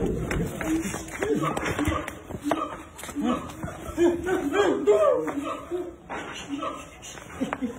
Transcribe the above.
フフフフ。